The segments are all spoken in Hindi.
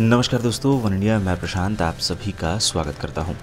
नमस्कार दोस्तों, वन इंडिया, मैं प्रशांत आप सभी का स्वागत करता हूँ।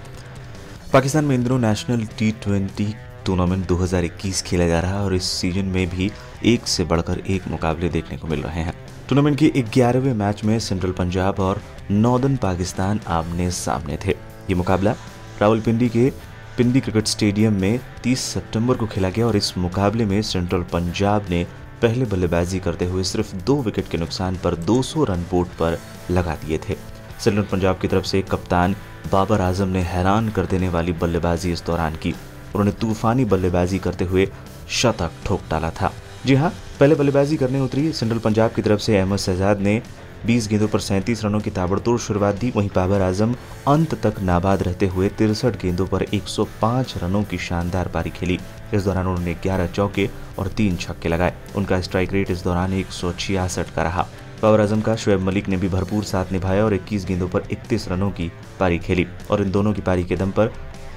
पाकिस्तान में इंद्रो नेशनल टी ट्वेंटी टूर्नामेंट 2021 खेला जा रहा है और इस सीज़न में भी एक से बढ़कर एक मुकाबले देखने को मिल रहे हैं टूर्नामेंट के ग्यारहवें मैच में सेंट्रल पंजाब और नॉर्दर्न पाकिस्तान आमने सामने थे ये मुकाबला रावलपिंडी के पिंडी क्रिकेट स्टेडियम में 30 सितंबर को खेला गया और इस मुकाबले में सेंट्रल पंजाब ने पहले बल्लेबाजी करते हुए सिर्फ़ दो विकेट के नुकसान पर 200 रन बोर्ड पर लगा दिए थे। सेंट्रल पंजाब की तरफ़ से कप्तान बाबर आज़म ने हैरान कर देने वाली बल्लेबाजी इस दौरान की। उन्होंने तूफानी बल्लेबाजी करते हुए शतक ठोक डाला था। जी हाँ पहले बल्लेबाजी करने उतरी। सेंट्रल पंजाब की तरफ़ से अहमद शहजाद ने 20 गेंदों पर 37 रनों की ताबड़तोड़ शुरुआत दी। वहीं बाबर आज़म अंत तक नाबाद रहते हुए तिरसठ गेंदों पर 105 रनों की शानदार पारी खेली। इस दौरान उन्होंने 11 चौके और तीन छक्के लगाए। उनका स्ट्राइक रेट इस दौरान एक सौ छियासठ का रहा। बाबर आज़म का शुएब मलिक ने भी भरपूर साथ निभाया और 21 गेंदों पर 31 रनों की पारी खेली और इन दोनों की पारी के दम पर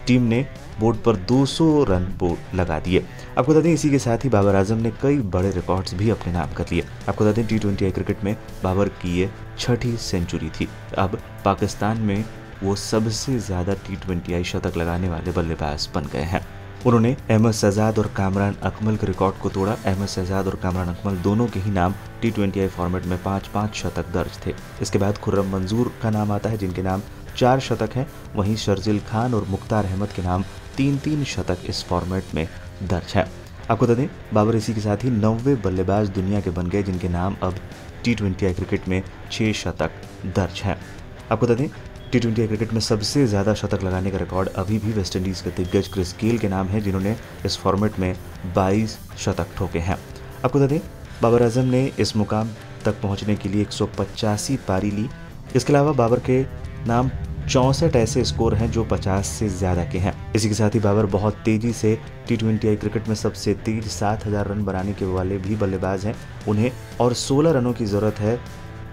टीम ने बोर्ड पर 200 रन बोर्ड लगा दिए। आपको बता दें, इसी के साथ ही बाबर आज़म ने कई बड़े रिकॉर्ड्स भी अपने नाम कर लिए। आपको बता दें टी ट्वेंटी क्रिकेट में बाबर की ये छठी सेंचुरी थी। अब पाकिस्तान में वो सबसे ज़्यादा टी ट्वेंटी शतक लगाने वाले बल्लेबाज बन गए हैं। उन्होंने अहमद शहजाद और कामरान अकमल के रिकॉर्ड को तोड़ा। अहमद शहजाद और कामरान अकमल दोनों के ही नाम टी ट्वेंटी फॉर्मेट में पाँच पाँच शतक दर्ज थे। इसके बाद खुर्रम मंजूर का नाम आता है, जिनके नाम चार शतक हैं। वहीं शर्जिल खान और मुख्तार अहमद के नाम तीन तीन शतक इस फॉर्मेट में दर्ज है। आपको बता दें, बाबर इसी के साथ ही नौवे बल्लेबाज दुनिया के बन गए, जिनके नाम अब टी ट्वेंटी क्रिकेट में छः शतक दर्ज हैं। आपको बता दें टी ट्वेंटी क्रिकेट में सबसे ज़्यादा शतक लगाने का रिकॉर्ड अभी भी वेस्टइंडीज़ के दिग्गज क्रिस गेल के नाम है, जिन्होंने इस फॉर्मेट में 22 शतक ठोके हैं। आपको बता दें, बाबर आज़म ने इस मुकाम तक पहुँचने के लिए एक पारी ली। इसके अलावा बाबर के नाम चौंसठ ऐसे स्कोर हैं जो 50 से ज़्यादा के हैं। इसी के साथ ही बाबर बहुत तेज़ी से टी ट्वेंटी क्रिकेट में सबसे तेज सात हज़ार रन बनाने के वाले भी बल्लेबाज हैं। उन्हें और 16 रनों की ज़रूरत है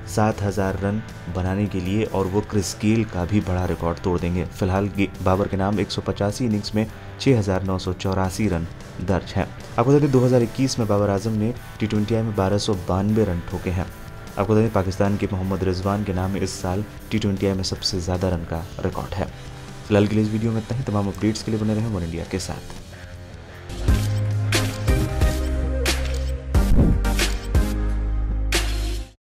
सात हज़ार रन बनाने के लिए और वो क्रिस गेल का भी बड़ा रिकॉर्ड तोड़ देंगे। फ़िलहाल बाबर के नाम एक सौ पचासी इनिंग्स में छः रन दर्ज हैं। आपको बता दें 2021 में बाबर आज़म ने टी ट्वेंटी में बारह रन ठोके हैं। आपको बता दें, पाकिस्तान के मोहम्मद रिजवान के नाम इस साल टी ट्वेंटी में सबसे ज़्यादा रन का रिकॉर्ड है। फ़िलहाल के लिए इस वीडियो में इतना ही। तमाम अपडेट्स के लिए बने रहे वन इंडिया के साथ।